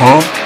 Huh?